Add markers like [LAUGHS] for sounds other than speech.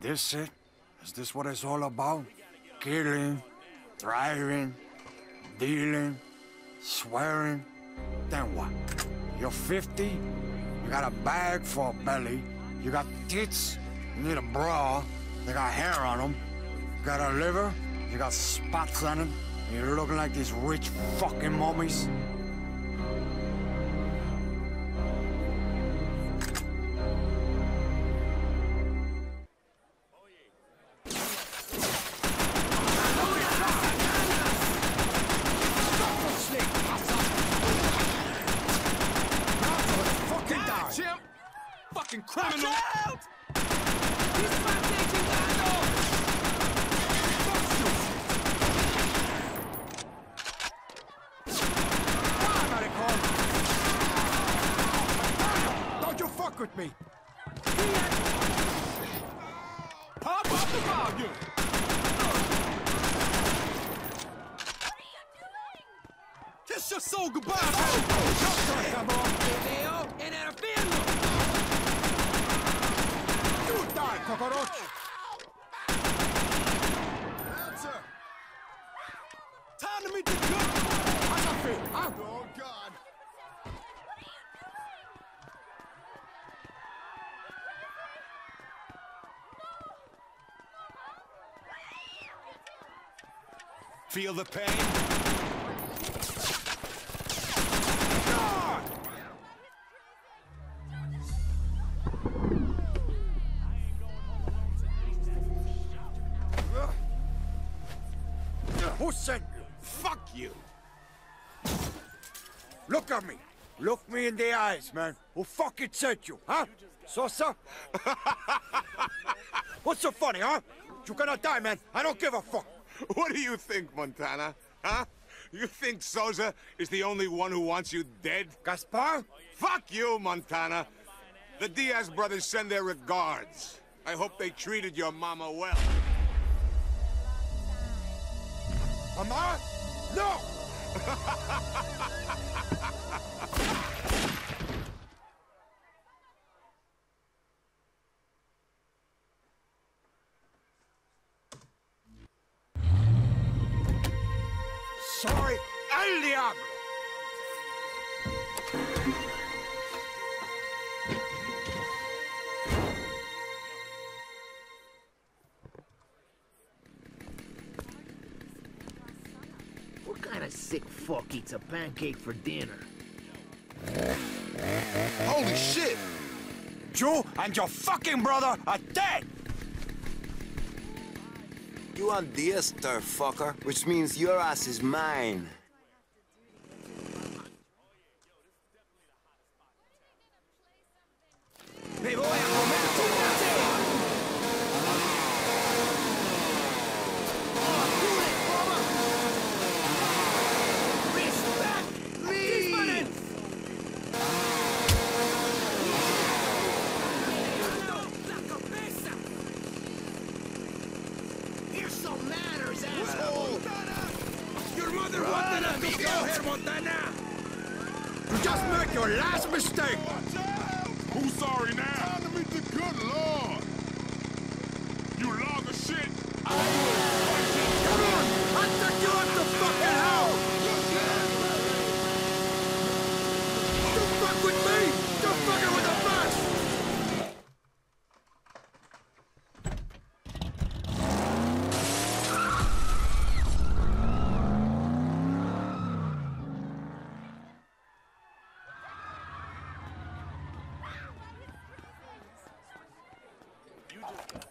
this it? Is this what it's all about? Killing, driving, dealing, swearing? Then what? You're 50, you got a bag for a belly, you got tits, you need a bra, they got hair on them, you got a liver, you got spots on and you're looking like these rich fucking mummies? Fucking criminal! Don't you fuck with me! Pop up the volume! Kiss your soul goodbye, You die, cockroach! Time to meet the good. How's that feel, huh? Oh, God. Feel the pain? Who sent you? Fuck you! Look at me. Look me in the eyes, man. Who fucking sent you, huh? Sosa? [LAUGHS] What's so funny, huh? You're gonna die, man. I don't give a fuck. What do you think, Montana? Huh? You think Sosa is the only one who wants you dead? Gaspar? Fuck you, Montana. The Diaz brothers send their regards. I hope they treated your mama well. No! [LAUGHS] Sorry, el diablo! Kind of sick fuck eats a pancake for dinner? Holy shit! You and your fucking brother are dead! You on this, stir fucker, which means your ass is mine. Some manners, asshole! Your mother wanted a go here, Montana! You just make your last mistake! Who's sorry now? just